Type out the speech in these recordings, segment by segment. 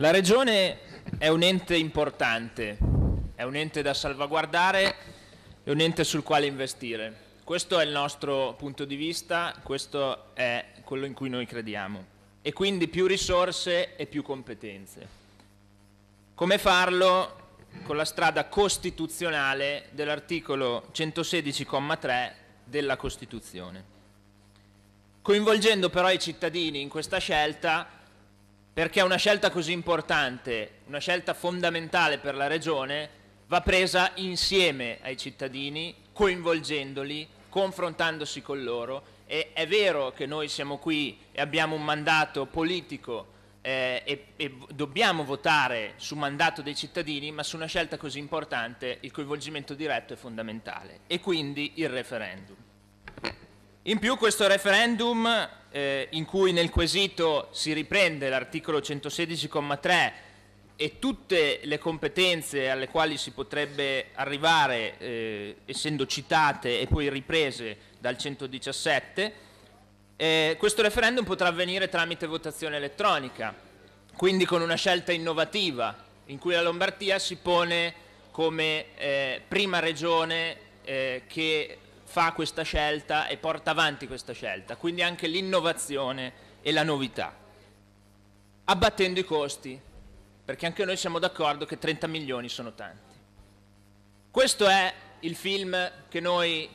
La regione è un ente importante, è un ente da salvaguardare, è un ente sul quale investire. Questo è il nostro punto di vista, questo è quello in cui noi crediamo. E quindi più risorse e più competenze. Come farlo? Con la strada costituzionale dell'articolo 116,3 della Costituzione. Coinvolgendo però i cittadini in questa scelta perché una scelta così importante, una scelta fondamentale per la Regione, va presa insieme ai cittadini, coinvolgendoli, confrontandosi con loro. E è vero che noi siamo qui e abbiamo un mandato politico eh, e, e dobbiamo votare su mandato dei cittadini, ma su una scelta così importante il coinvolgimento diretto è fondamentale e quindi il referendum. In più questo referendum eh, in cui nel quesito si riprende l'articolo 116,3 e tutte le competenze alle quali si potrebbe arrivare eh, essendo citate e poi riprese dal 117, eh, questo referendum potrà avvenire tramite votazione elettronica, quindi con una scelta innovativa in cui la Lombardia si pone come eh, prima regione eh, che fa questa scelta e porta avanti questa scelta, quindi anche l'innovazione e la novità, abbattendo i costi, perché anche noi siamo d'accordo che 30 milioni sono tanti. Questo è il film che noi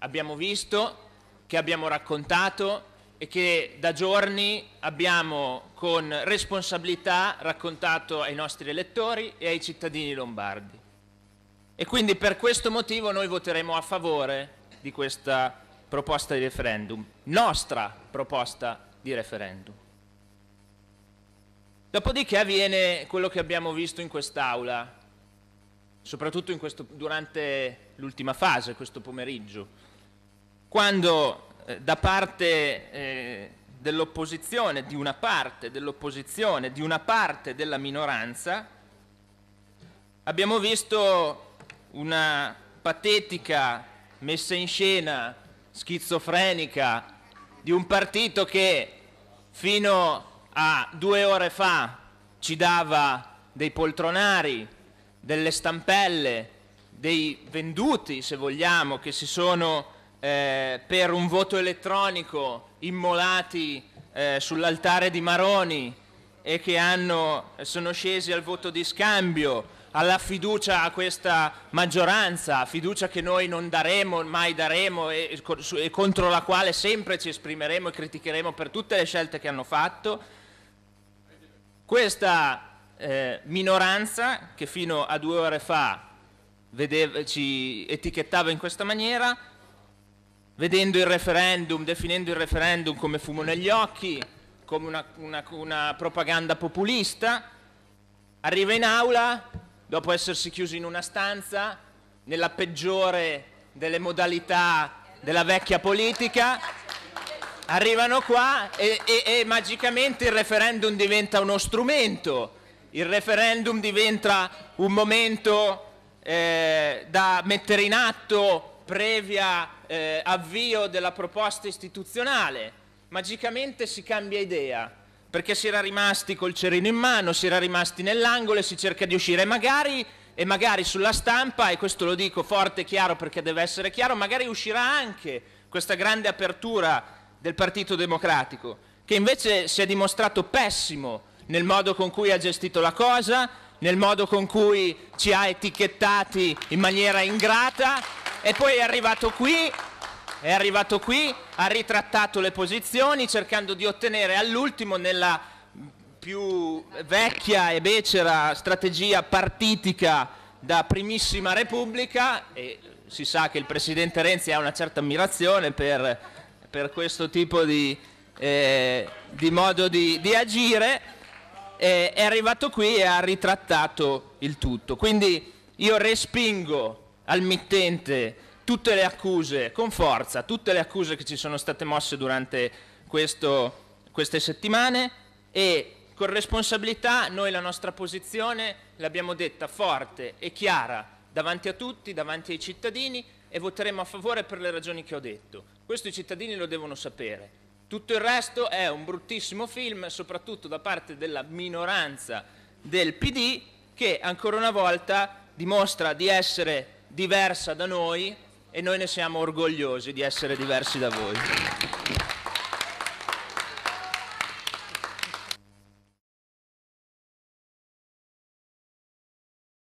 abbiamo visto, che abbiamo raccontato e che da giorni abbiamo con responsabilità raccontato ai nostri elettori e ai cittadini lombardi. E quindi per questo motivo noi voteremo a favore di questa proposta di referendum, nostra proposta di referendum. Dopodiché avviene quello che abbiamo visto in quest'Aula, soprattutto questo, durante l'ultima fase, questo pomeriggio, quando eh, da parte eh, dell'opposizione, di una parte dell'opposizione, di una parte della minoranza, abbiamo visto una patetica messa in scena schizofrenica di un partito che fino a due ore fa ci dava dei poltronari, delle stampelle, dei venduti, se vogliamo, che si sono eh, per un voto elettronico immolati eh, sull'altare di Maroni e che hanno, sono scesi al voto di scambio alla fiducia a questa maggioranza, fiducia che noi non daremo, mai daremo e, e, contro la quale sempre ci esprimeremo e criticheremo per tutte le scelte che hanno fatto, questa eh, minoranza che fino a due ore fa vedeva, ci etichettava in questa maniera, vedendo il referendum, definendo il referendum come fumo negli occhi, come una, una, una propaganda populista, arriva in aula dopo essersi chiusi in una stanza, nella peggiore delle modalità della vecchia politica, arrivano qua e, e, e magicamente il referendum diventa uno strumento, il referendum diventa un momento eh, da mettere in atto previa eh, avvio della proposta istituzionale. Magicamente si cambia idea perché si era rimasti col cerino in mano, si era rimasti nell'angolo e si cerca di uscire. Magari, e magari sulla stampa, e questo lo dico forte e chiaro perché deve essere chiaro, magari uscirà anche questa grande apertura del Partito Democratico, che invece si è dimostrato pessimo nel modo con cui ha gestito la cosa, nel modo con cui ci ha etichettati in maniera ingrata e poi è arrivato qui è arrivato qui, ha ritrattato le posizioni cercando di ottenere all'ultimo nella più vecchia e becera strategia partitica da primissima Repubblica e si sa che il Presidente Renzi ha una certa ammirazione per, per questo tipo di, eh, di modo di, di agire, eh, è arrivato qui e ha ritrattato il tutto. Quindi io respingo al mittente tutte le accuse, con forza, tutte le accuse che ci sono state mosse durante questo, queste settimane e con responsabilità noi la nostra posizione l'abbiamo detta forte e chiara davanti a tutti, davanti ai cittadini e voteremo a favore per le ragioni che ho detto. Questo i cittadini lo devono sapere. Tutto il resto è un bruttissimo film, soprattutto da parte della minoranza del PD che ancora una volta dimostra di essere diversa da noi e noi ne siamo orgogliosi di essere diversi da voi.